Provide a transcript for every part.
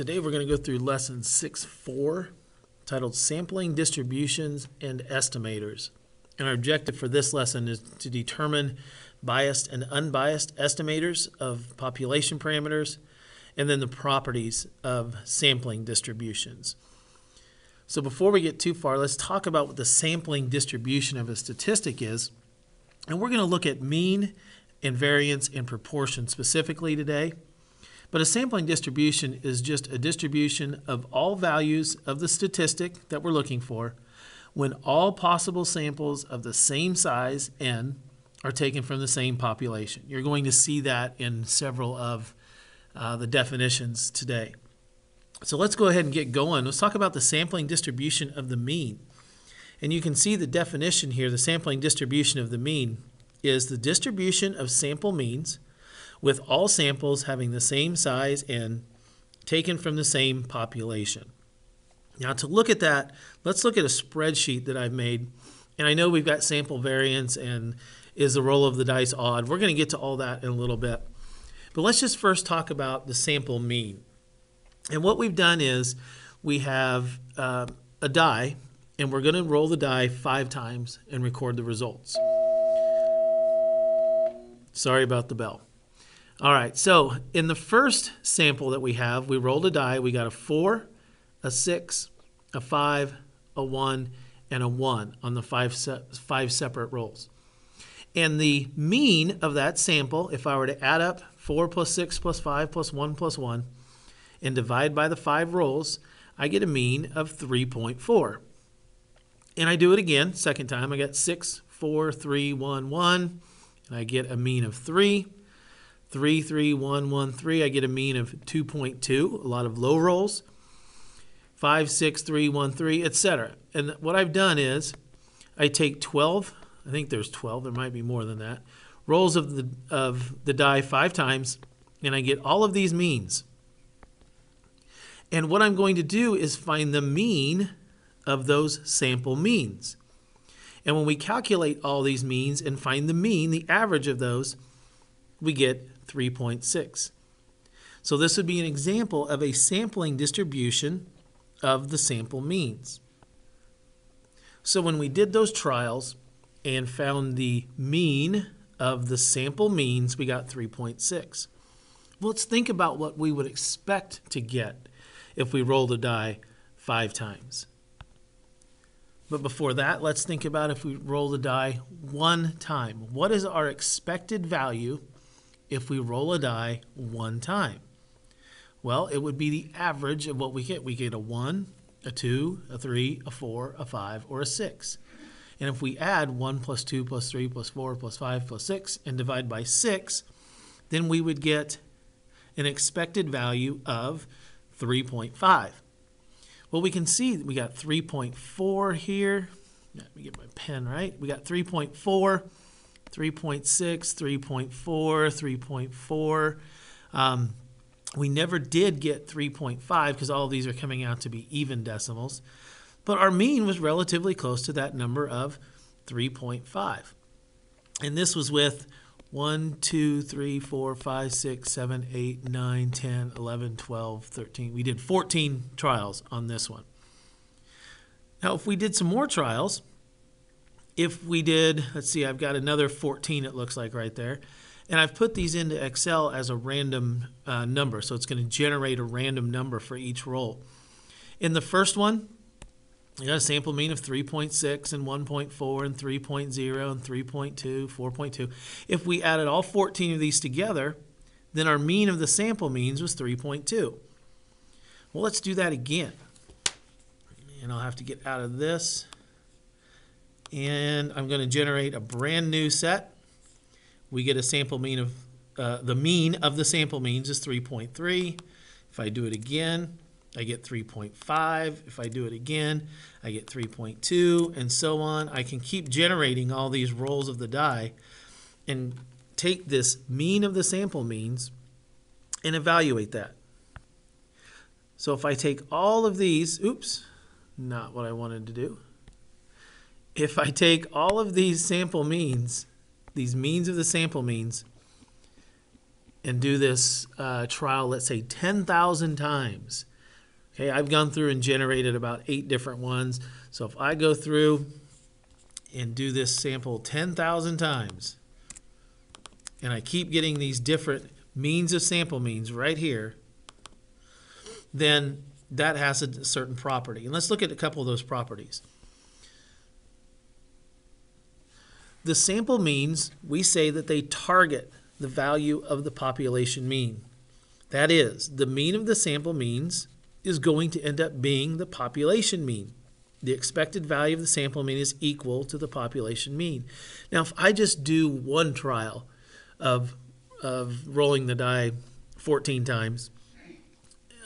Today we're going to go through lesson 6.4 titled Sampling Distributions and Estimators. And our objective for this lesson is to determine biased and unbiased estimators of population parameters and then the properties of sampling distributions. So before we get too far, let's talk about what the sampling distribution of a statistic is. And we're going to look at mean and variance and proportion specifically today. But a sampling distribution is just a distribution of all values of the statistic that we're looking for when all possible samples of the same size n are taken from the same population. You're going to see that in several of uh, the definitions today. So let's go ahead and get going. Let's talk about the sampling distribution of the mean. And you can see the definition here, the sampling distribution of the mean is the distribution of sample means with all samples having the same size and taken from the same population. Now to look at that, let's look at a spreadsheet that I've made. And I know we've got sample variance and is the roll of the dice odd. We're going to get to all that in a little bit. But let's just first talk about the sample mean. And what we've done is we have uh, a die, and we're going to roll the die five times and record the results. Sorry about the bell. All right, so in the first sample that we have, we rolled a die. We got a 4, a 6, a 5, a 1, and a 1 on the five, se five separate rolls. And the mean of that sample, if I were to add up 4 plus 6 plus 5 plus 1 plus 1 and divide by the five rolls, I get a mean of 3.4. And I do it again, second time. I get 6, 4, 3, 1, 1, and I get a mean of 3. 33113, I get a mean of 2.2, a lot of low rolls. 56313, etc. And what I've done is I take 12, I think there's 12, there might be more than that, rolls of the of the die 5 times and I get all of these means. And what I'm going to do is find the mean of those sample means. And when we calculate all these means and find the mean, the average of those, we get 3.6. So this would be an example of a sampling distribution of the sample means. So when we did those trials and found the mean of the sample means, we got 3.6. Well, let's think about what we would expect to get if we roll the die five times. But before that, let's think about if we roll the die one time. What is our expected value if we roll a die one time? Well, it would be the average of what we get. We get a 1, a 2, a 3, a 4, a 5, or a 6. And if we add 1 plus 2 plus 3 plus 4 plus 5 plus 6 and divide by 6, then we would get an expected value of 3.5. Well, we can see we got 3.4 here. Let me get my pen right. We got 3.4 3.6, 3.4, 3.4. Um, we never did get 3.5 because all of these are coming out to be even decimals. But our mean was relatively close to that number of 3.5. And this was with 1, 2, 3, 4, 5, 6, 7, 8, 9, 10, 11, 12, 13. We did 14 trials on this one. Now, if we did some more trials, if we did, let's see, I've got another 14 it looks like right there. And I've put these into Excel as a random uh, number. So it's going to generate a random number for each roll. In the first one, I got a sample mean of 3.6 and 1.4 and 3.0 and 3.2, 4.2. If we added all 14 of these together, then our mean of the sample means was 3.2. Well, let's do that again. And I'll have to get out of this and I'm going to generate a brand new set. We get a sample mean of, uh, the mean of the sample means is 3.3. If I do it again, I get 3.5. If I do it again, I get 3.2 and so on. I can keep generating all these rolls of the die and take this mean of the sample means and evaluate that. So if I take all of these, oops, not what I wanted to do if I take all of these sample means, these means of the sample means, and do this uh, trial, let's say 10,000 times, Okay, I've gone through and generated about eight different ones. So if I go through and do this sample 10,000 times, and I keep getting these different means of sample means right here, then that has a certain property. And let's look at a couple of those properties. The sample means, we say that they target the value of the population mean. That is, the mean of the sample means is going to end up being the population mean. The expected value of the sample mean is equal to the population mean. Now, if I just do one trial of, of rolling the die 14 times,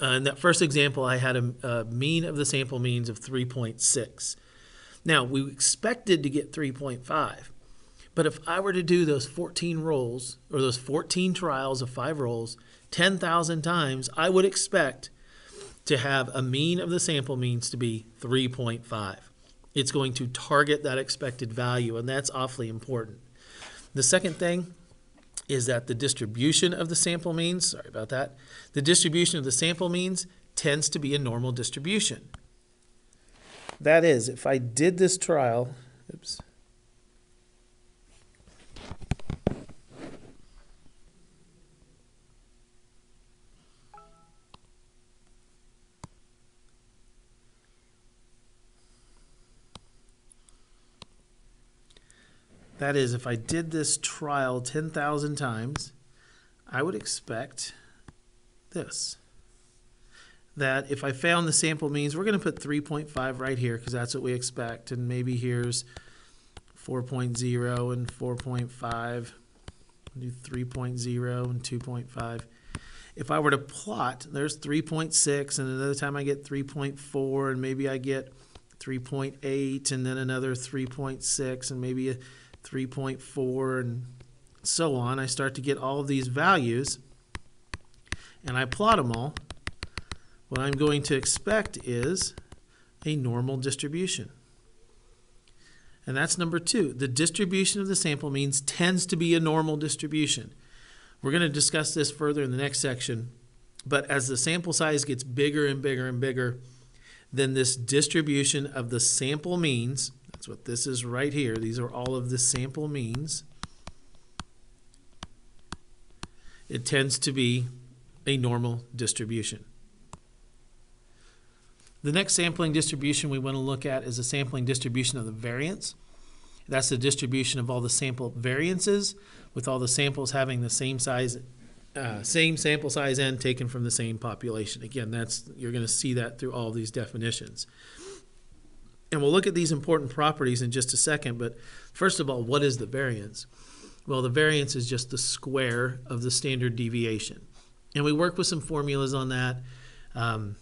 uh, in that first example, I had a, a mean of the sample means of 3.6. Now, we expected to get 3.5. But if I were to do those 14 rolls, or those 14 trials of five rolls, 10,000 times, I would expect to have a mean of the sample means to be 3.5. It's going to target that expected value, and that's awfully important. The second thing is that the distribution of the sample means, sorry about that, the distribution of the sample means tends to be a normal distribution. That is, if I did this trial, oops. That is, if I did this trial 10,000 times, I would expect this. That if I found the sample means, we're going to put 3.5 right here because that's what we expect. And maybe here's 4.0 and 4.5. Do 3.0 and 2.5. If I were to plot, there's 3.6, and another time I get 3.4, and maybe I get 3.8, and then another 3.6, and maybe a 3.4 and so on. I start to get all of these values and I plot them all. What I'm going to expect is a normal distribution. And that's number two. The distribution of the sample means tends to be a normal distribution. We're going to discuss this further in the next section. But as the sample size gets bigger and bigger and bigger, then this distribution of the sample means that's what this is right here. These are all of the sample means. It tends to be a normal distribution. The next sampling distribution we want to look at is a sampling distribution of the variance. That's the distribution of all the sample variances with all the samples having the same size, uh, same sample size n taken from the same population. Again, that's you're going to see that through all these definitions. And we'll look at these important properties in just a second, but first of all, what is the variance? Well, the variance is just the square of the standard deviation. And we work with some formulas on that. Um,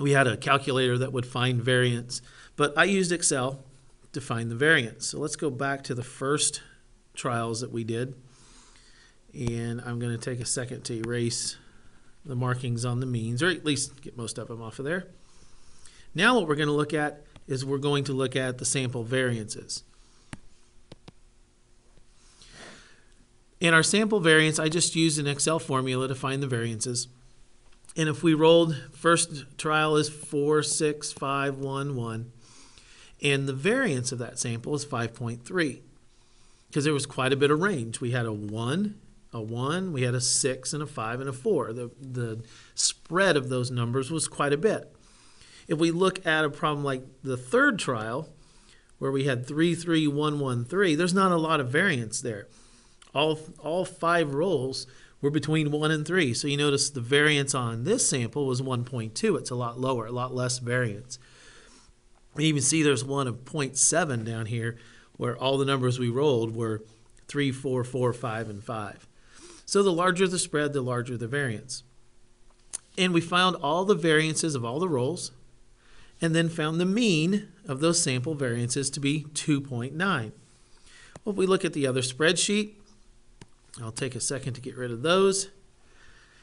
we had a calculator that would find variance, but I used Excel to find the variance. So let's go back to the first trials that we did. And I'm going to take a second to erase the markings on the means, or at least get most of them off of there. Now what we're going to look at is we're going to look at the sample variances. In our sample variance, I just used an Excel formula to find the variances. And if we rolled, first trial is 4, 6, 5, 1, 1. And the variance of that sample is 5.3 because there was quite a bit of range. We had a 1, a 1, we had a 6, and a 5, and a 4. The, the spread of those numbers was quite a bit. If we look at a problem like the third trial, where we had 33113, there's not a lot of variance there. All, all five rolls were between 1 and 3. So you notice the variance on this sample was 1.2. It's a lot lower, a lot less variance. We even see there's one of 0.7 down here where all the numbers we rolled were 3, 4, 4, 5, and 5. So the larger the spread, the larger the variance. And we found all the variances of all the rolls and then found the mean of those sample variances to be 2.9. Well, if we look at the other spreadsheet, I'll take a second to get rid of those.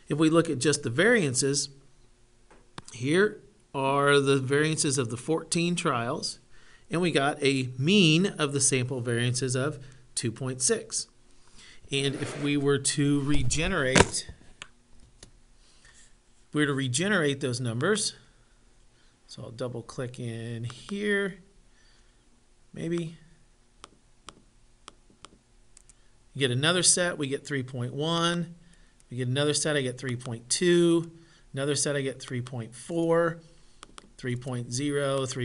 If we look at just the variances, here are the variances of the 14 trials, and we got a mean of the sample variances of 2.6. And if we were to regenerate, we were to regenerate those numbers, So I'll double click in here. Maybe. You get another set, we get 3.1. We get another set, I get 3.2. Another set, I get 3.4, 3.0, 3.0,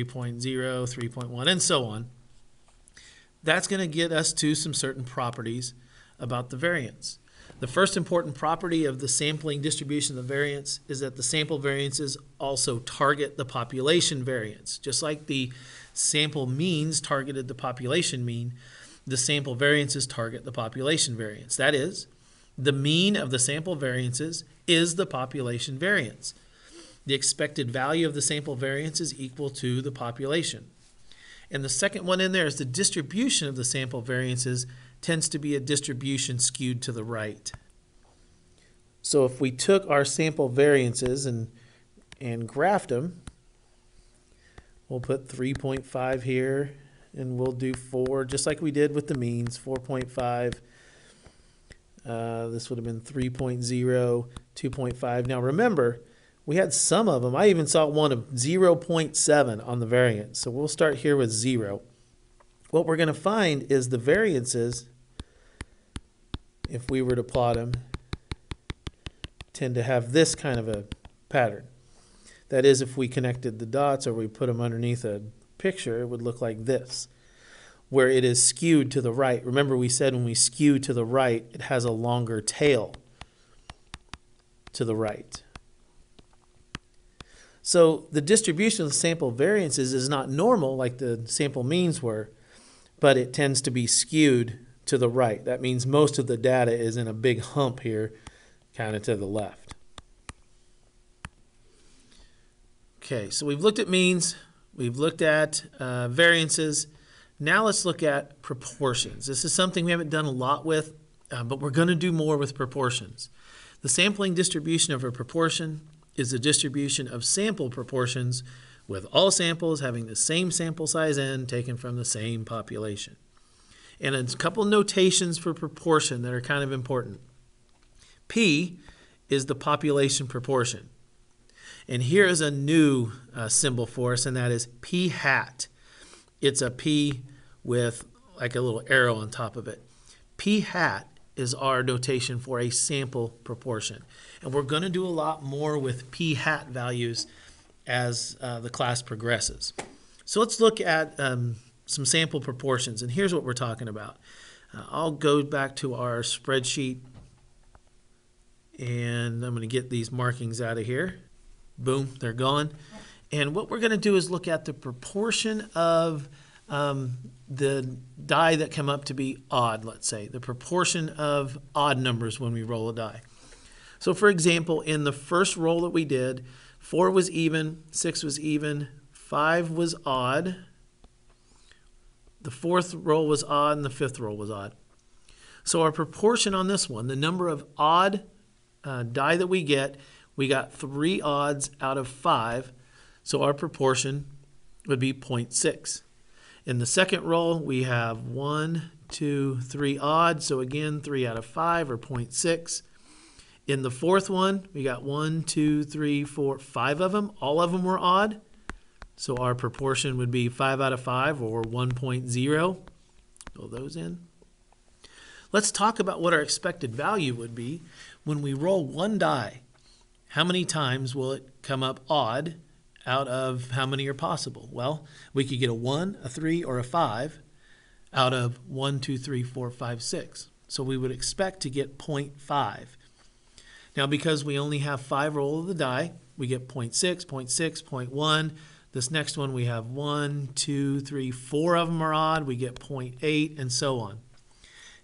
3.1, and so on. That's going to get us to some certain properties about the variance. The first important property of the sampling distribution of the variance is that the sample variances also target the population variance. Just like the sample means targeted the population mean, the sample variances target the population variance. That is, the mean of the sample variances is the population variance. The expected value of the sample variance is equal to the population. And the second one in there is the distribution of the sample variances tends to be a distribution skewed to the right. So if we took our sample variances and, and graphed them, we'll put 3.5 here and we'll do 4, just like we did with the means, 4.5. Uh, this would have been 3.0, 2.5. Now remember, we had some of them. I even saw one of 0.7 on the variance. So we'll start here with 0. What we're going to find is the variances, if we were to plot them, tend to have this kind of a pattern. That is, if we connected the dots or we put them underneath a picture, it would look like this, where it is skewed to the right. Remember, we said when we skew to the right, it has a longer tail to the right. So the distribution of sample variances is not normal like the sample means were, but it tends to be skewed to the right. That means most of the data is in a big hump here, kind of to the left. Okay, so we've looked at means, we've looked at uh, variances. Now let's look at proportions. This is something we haven't done a lot with, uh, but we're going to do more with proportions. The sampling distribution of a proportion is the distribution of sample proportions with all samples having the same sample size n taken from the same population. And a couple notations for proportion that are kind of important. P is the population proportion. And here is a new uh, symbol for us, and that is P hat. It's a P with like a little arrow on top of it. P hat is our notation for a sample proportion. And we're going to do a lot more with P hat values as uh, the class progresses. So let's look at um, some sample proportions, and here's what we're talking about. Uh, I'll go back to our spreadsheet, and I'm going to get these markings out of here. Boom, they're gone. And what we're going to do is look at the proportion of um, the die that come up to be odd, let's say, the proportion of odd numbers when we roll a die. So for example, in the first roll that we did, 4 was even, 6 was even, 5 was odd, the fourth roll was odd, and the fifth roll was odd. So our proportion on this one, the number of odd uh, die that we get, we got three odds out of five, so our proportion would be 0.6. In the second roll, we have one, two, three odd, so again, three out of five or 0.6. In the fourth one, we got one, two, three, four, five of them. All of them were odd, so our proportion would be five out of five or 1.0. Fill those in. Let's talk about what our expected value would be when we roll one die how many times will it come up odd out of how many are possible? Well, we could get a 1, a 3, or a 5 out of 1, 2, 3, 4, 5, 6. So we would expect to get 0.5. Now, because we only have 5 rolls of the die, we get 0.6, 0.6, 0.1. This next one we have 1, 2, 3, 4 of them are odd. We get 0.8 and so on.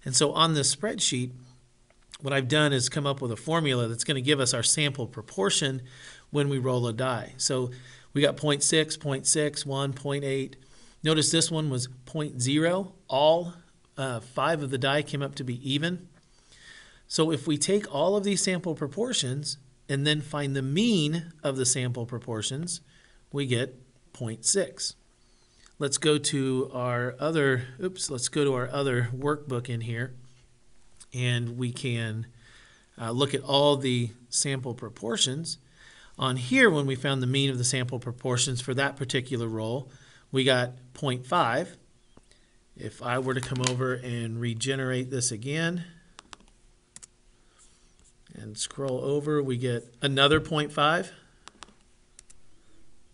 And so on this spreadsheet, what I've done is come up with a formula that's going to give us our sample proportion when we roll a die. So we got 0.6, 0.6, 1, 0.8. Notice this one was 0.0. All uh, five of the die came up to be even. So if we take all of these sample proportions and then find the mean of the sample proportions, we get 0.6. Let's go to our other, oops, let's go to our other workbook in here and we can uh, look at all the sample proportions. On here, when we found the mean of the sample proportions for that particular roll, we got 0.5. If I were to come over and regenerate this again and scroll over, we get another 0.5,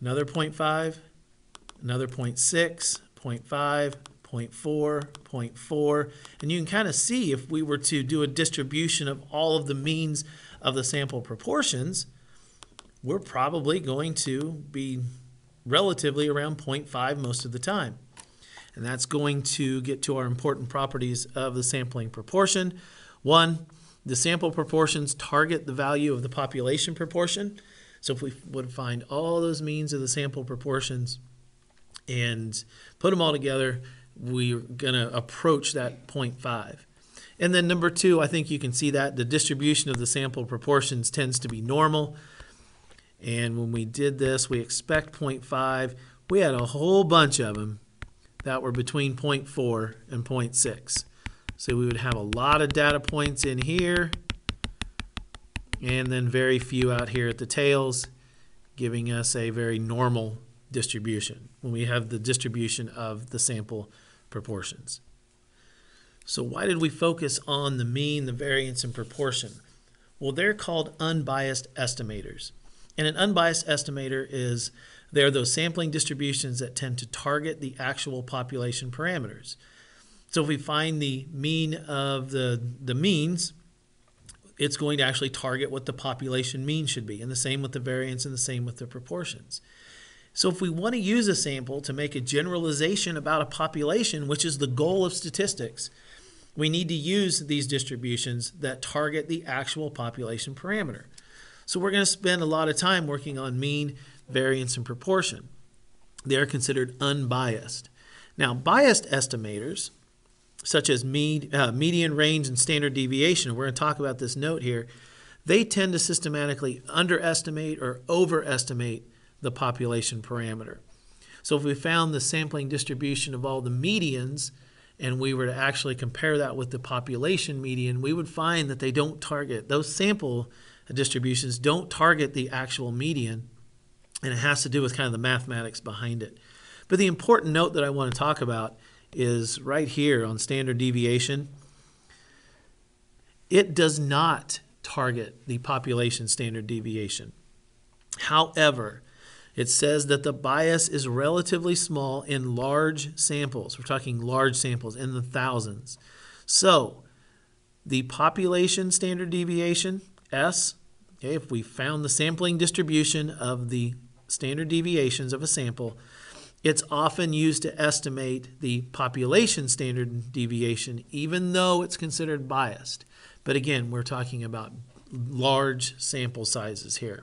another 0.5, another 0.6, 0.5, 0.4, 0.4, and you can kind of see if we were to do a distribution of all of the means of the sample proportions, we're probably going to be relatively around 0.5 most of the time. And that's going to get to our important properties of the sampling proportion. One, the sample proportions target the value of the population proportion. So if we would find all those means of the sample proportions and put them all together, we're going to approach that 0.5. And then number two, I think you can see that the distribution of the sample proportions tends to be normal. And when we did this, we expect 0.5. We had a whole bunch of them that were between 0.4 and 0.6. So we would have a lot of data points in here and then very few out here at the tails, giving us a very normal distribution when we have the distribution of the sample proportions. So why did we focus on the mean, the variance, and proportion? Well, they're called unbiased estimators. And an unbiased estimator is they're those sampling distributions that tend to target the actual population parameters. So if we find the mean of the, the means, it's going to actually target what the population mean should be, and the same with the variance and the same with the proportions. So if we want to use a sample to make a generalization about a population, which is the goal of statistics, we need to use these distributions that target the actual population parameter. So we're going to spend a lot of time working on mean, variance, and proportion. They are considered unbiased. Now, biased estimators, such as med, uh, median range and standard deviation, we're going to talk about this note here, they tend to systematically underestimate or overestimate the population parameter. So if we found the sampling distribution of all the medians and we were to actually compare that with the population median, we would find that they don't target, those sample distributions don't target the actual median, and it has to do with kind of the mathematics behind it. But the important note that I want to talk about is right here on standard deviation. It does not target the population standard deviation. However, it says that the bias is relatively small in large samples. We're talking large samples in the thousands. So, the population standard deviation, S, okay, if we found the sampling distribution of the standard deviations of a sample, it's often used to estimate the population standard deviation, even though it's considered biased. But again, we're talking about large sample sizes here.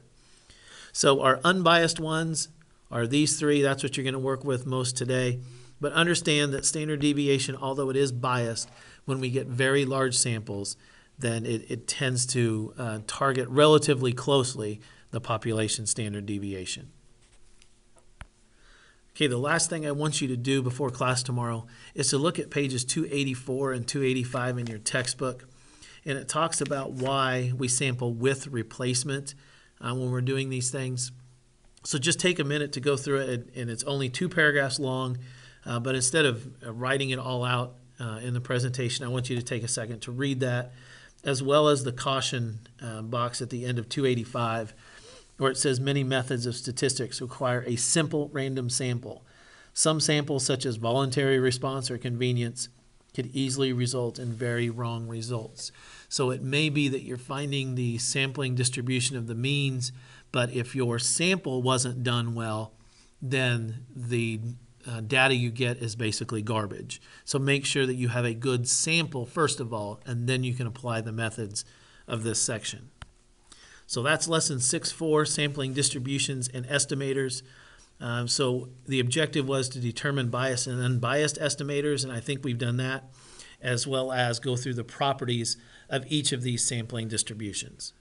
So our unbiased ones are these three. That's what you're going to work with most today. But understand that standard deviation, although it is biased, when we get very large samples, then it, it tends to uh, target relatively closely the population standard deviation. Okay, the last thing I want you to do before class tomorrow is to look at pages 284 and 285 in your textbook. And it talks about why we sample with replacement uh, when we're doing these things. So just take a minute to go through it, and it's only two paragraphs long. Uh, but instead of uh, writing it all out uh, in the presentation, I want you to take a second to read that, as well as the caution uh, box at the end of 285, where it says many methods of statistics require a simple random sample. Some samples, such as voluntary response or convenience, could easily result in very wrong results. So it may be that you're finding the sampling distribution of the means, but if your sample wasn't done well, then the uh, data you get is basically garbage. So make sure that you have a good sample first of all, and then you can apply the methods of this section. So that's lesson 6-4, sampling distributions and estimators. Um, so the objective was to determine biased and unbiased estimators, and I think we've done that, as well as go through the properties of each of these sampling distributions.